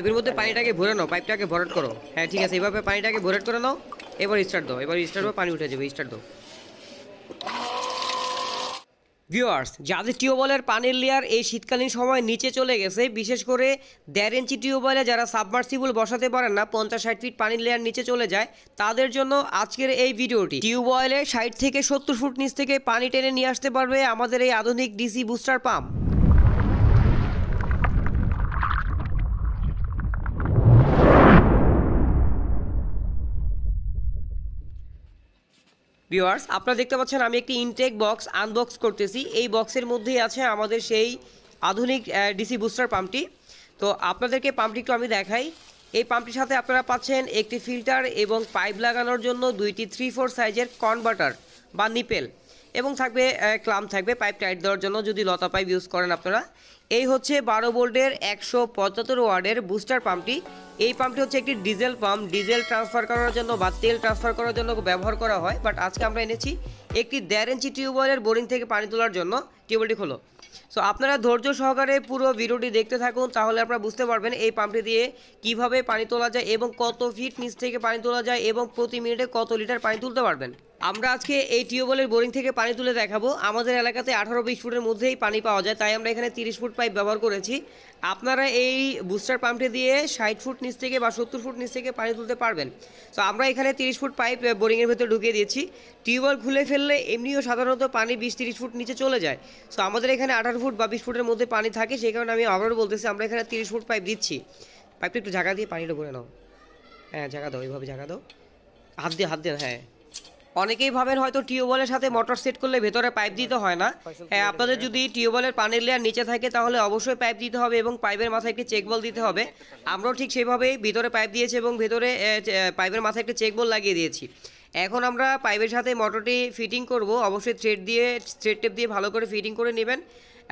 পাইপের মধ্যে পানিটাকে ভরে নাও, পাইপটাকে ভরাট করো। হ্যাঁ ঠিক আছে, এইভাবে পানিটাকে ভরাট করে নাও, এবার স্টার্ট দাও, এবার স্টার্ট দাও, পানি উঠে যাবে স্টার্ট দাও। ভিউয়ার্স যাদের টিউবওয়েলের পানির লেয়ার এই শীতকালীন সময় নিচে চলে গেছে, বিশেষ করে দেড় ইঞ্চি টিউবওয়েলে যারা সাবমার্সিবল বসাতে পারেন না, পঞ্চাশ ষাট ফিট পানির লেয়ার নিচে চলে যায়, তাদের জন্য আজকের এই ভিডিওটি। টিউবওয়েলে ষাট থেকে সত্তর ফুট নিচ থেকে পানি টেনে নিয়ে আসতে পারবে আমাদের এই আধুনিক ডিসি বুস্টার পাম্প ভিউয়ার্স আপনারা দেখতে পাচ্ছেন আমি একটি ইনটেক বক্স আনবক্স করতেছি। এই বক্সের মধ্যেই আছে আমাদের সেই আধুনিক ডিসি বুস্টার পাম্পটি তো আপনাদেরকে পাম্পটি একটু আমি দেখাই। এই পাম্পটির সাথে আপনারা পাচ্ছেন একটি ফিল্টার এবং পাইপ লাগানোর জন্য দুইটি থ্রি ফোর সাইজের কনভার্টার বা নিপেল এবং থাকবে ক্লাম থাকবে পাইপ টাইট দেওয়ার জন্য যদি লতা পাইপ ইউজ করেন আপনারা। এই হচ্ছে বারো ভোল্টের একশো পঁচাত্তর ওয়ার্ডের বুস্টার পাম্পটি এই পাম্পটি হচ্ছে একটি ডিজেল পাম্প ডিজেল ট্রান্সফার করার জন্য বা তেল ট্রান্সফার করার জন্য ব্যবহার করা হয় বাট আজকে আমরা এনেছি একটি দেড় ইঞ্চি টিউবওয়েলের বোরিং থেকে পানি তোলার জন্য টিউবওয়েলটি খোলো। সো আপনারা ধৈর্য সহকারে পুরো ভিডিওটি দেখতে থাকুন, তাহলে আপনারা বুঝতে পারবেন এই পাম্পটি দিয়ে কীভাবে পানি তোলা যায় এবং কত ফিট নিচ থেকে পানি তোলা যায় এবং প্রতি মিনিটে কত লিটার পানি তুলতে পারবেন। আমরা আজকে এই টিউবওয়েলের বোরিং থেকে পানি তুলে দেখাবো। আমাদের এলাকাতে আঠারো বিশ ফুটের মধ্যেই পানি পাওয়া যায়, তাই আমরা এখানে তিরিশ ফুট পাইপ ব্যবহার করেছি। আপনারা এই বুস্টার পাম্পটি দিয়ে ষাট ফুট নিচ থেকে বা সত্তর ফুট নিচ থেকে পানি তুলতে পারবেন। তো আমরা এখানে তিরিশ ফুট পাইপ বোরিংয়ের ভেতরে ঢুকিয়ে দিয়েছি। টিউবওয়েল খুলে ফেললে এমনিও সাধারণত পানি বিশ তিরিশ ফুট নিচে চলে যায়। সো আমাদের এখানে আঠারো ফুট বা বিশ ফুটের মধ্যে পানি থাকে, সেই কারণে আমি আবারও বলতেছি, আমরা এখানে তিরিশ ফুট পাইপ দিচ্ছি। পাইপটা একটু জায়গা দিয়ে পানিটা ভরে নাও। হ্যাঁ জায়গা দাও, এইভাবে ঝাঁকা দাও। হাত দিয়ে হাত দিয়ে হ্যাঁ। অনেকেই ভাবেন হয়তো টিউবওয়েলের সাথে মোটর সেট করলে ভেতরে পাইপ দিতে হয় না। হ্যাঁ আপনাদের যদি টিউবওয়েলের পানির লেয়ার নিচে থাকে, তাহলে অবশ্যই পাইপ দিতে হবে এবং পাইপের মাথায় একটি চেক বল দিতে হবে। আমরাও ঠিক সেভাবেই ভিতরে পাইপ দিয়েছি এবং ভেতরে পাইপের মাথায় একটি চেক বল লাগিয়ে দিয়েছি। এখন আমরা পাইপের সাথে মোটরটি ফিটিং করব। অবশ্যই থ্রেড দিয়ে থ্রেড টেপ দিয়ে ভালো করে ফিটিং করে নেবেন।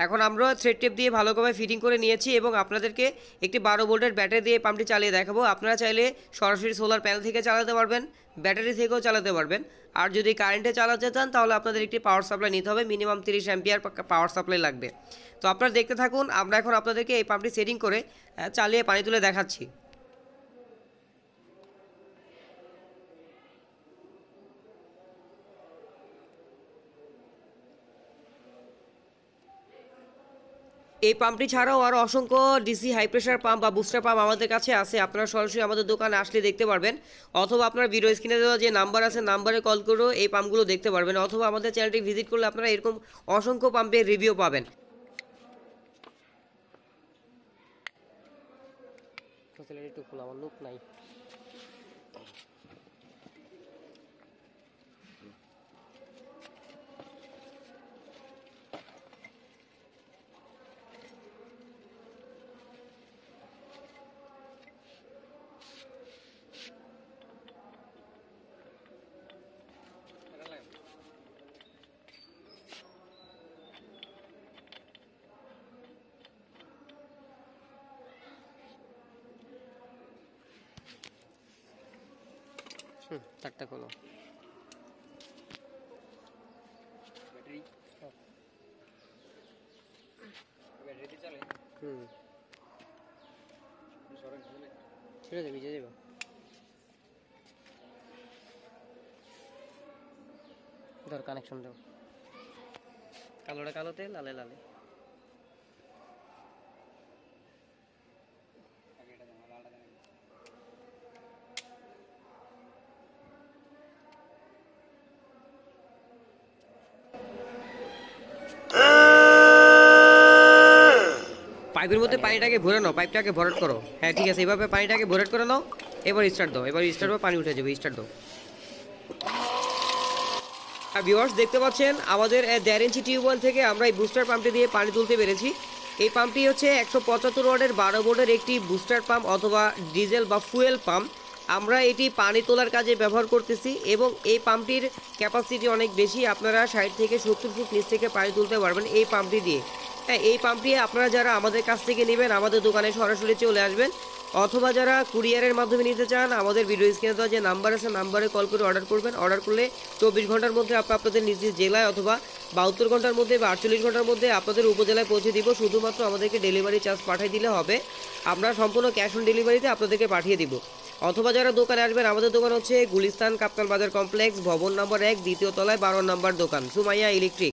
এখন আমরা থ্রেড টেপ দিয়ে ভালোভাবে ফিটিং করে নিয়েছি এবং আপনাদেরকে একটি বারো ভোল্টের ব্যাটারি দিয়ে পাম্পটি চালিয়ে দেখাবো। আপনারা চাইলে সরাসরি সোলার প্যানেল থেকে চালাতে পারবেন, ব্যাটারি থেকেও চালাতে পারবেন। আর যদি কারেন্টে চালাতে চান, তাহলে আপনাদের একটি পাওয়ার সাপ্লাই নিতে হবে। মিনিমাম তিরিশ অ্যাম্পিয়ার পাওয়ার সাপ্লাই লাগবে। তো আপনারা দেখতে থাকুন, আমরা এখন আপনাদেরকে এই পাম্পটি সেটিং করে চালিয়ে পানি তুলে দেখাচ্ছি। এই পাম্পটি ছাড়াও আরও অসংখ্য ডিসি হাই প্রেশার পাম্প বা বুস্টার পাম্প আমাদের কাছে আছে। আপনারা সরাসরি আমাদের দোকানে আসলে দেখতে পারবেন। অথবা আপনার ভিডিও স্ক্রিনে দেওয়া যে নাম্বার আছে, নাম্বারে কল করেও এই পাম্পগুলো দেখতে পারবেন। অথবা আমাদের চ্যানেলটি ভিজিট করলে আপনারা এরকম অসংখ্য পাম্পের রিভিউ পাবেন। একটু খোলা নাই। হুম তারটা খোলো। ব্যাটারি? ব্যাটারিতে চলে হুম। সরেন চলে ঠিক আছে ভিজে যাবে। ধর কানেকশন দাও। কালোটা কালোতে লালে লালে। পাইপের মধ্যে পানিটাকে ভরে নাও, পাইপটাকে ভরাট করো। হ্যাঁ ঠিক আছে, এইভাবে পানিটাকে ভরাট করে নাও, এবার স্টার্ট দাও, এবার স্টার্ট পানি উঠে যাবে স্টার্ট দাও। আর ভিউয়ার্স দেখতে পাচ্ছেন, আমাদের দেড় ইঞ্চি টিউবওয়েল থেকে আমরা এই বুস্টার পাম্পটি দিয়ে পানি তুলতে পেরেছি। এই পাম্পটি হচ্ছে একশো পঁচাত্তর ওয়ার্ডের বারো বোর্ডের একটি বুস্টার পাম্প অথবা ডিজেল বা ফুয়েল পাম্প আমরা এটি পানি তোলার কাজে ব্যবহার করতেছি এবং এই পাম্পটির ক্যাপাসিটি অনেক বেশি, আপনারা ষাট থেকে সত্তর ফুট নিচ থেকে পানি তুলতে পারবেন এই পাম্পটি দিয়ে। হ্যাঁ এই পাম্পটি আপনারা যারা আমাদের কাছ থেকে নেবেন, আমাদের দোকানে সরাসরি চলে আসবেন। অথবা যারা কুরিয়ারের মাধ্যমে নিতে চান, আমাদের ভিডিও স্ক্রিনে দেওয়া যে নাম্বার আছে নাম্বারে কল করে অর্ডার করবেন। অর্ডার করলে চব্বিশ ঘণ্টার মধ্যে আমরা আপনাদের নিজ নিজ জেলায় অথবা বাহাত্তর ঘণ্টার মধ্যে বা আটচল্লিশ ঘণ্টার মধ্যে আপনাদের উপজেলায় পৌঁছে দিব। শুধুমাত্র আমাদেরকে ডেলিভারি চার্জ পাঠিয়ে দিলে হবে। আমরা সম্পূর্ণ ক্যাশ অন ডেলিভারিতে আপনাদেরকে পাঠিয়ে দিব। অথবা যারা দোকানে আসবেন, আমাদের দোকান হচ্ছে গুলিস্তান কাপ্তান বাজার কমপ্লেক্স ভবন নম্বর এক, দ্বিতীয় তলায় বারো নম্বর দোকান, সুমাইয়া ইলেকট্রিক